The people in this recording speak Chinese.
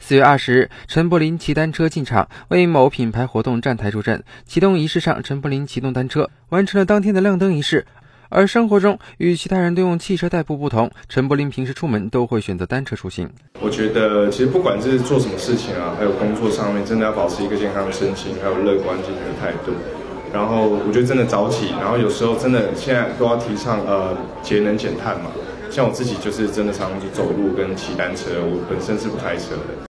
四月二十日，陈柏霖骑单车进场，为某品牌活动站台助阵。启动仪式上，陈柏霖启动单车，完成了当天的亮灯仪式。而生活中，与其他人都用汽车代步不同，陈柏霖平时出门都会选择单车出行。我觉得，其实不管是做什么事情啊，还有工作上面，真的要保持一个健康的身心，还有乐观积极的态度。然后，我觉得真的早起，然后有时候真的现在都要提倡呃节能减碳嘛。像我自己就是真的常常去走路跟骑单车，我本身是不开车的。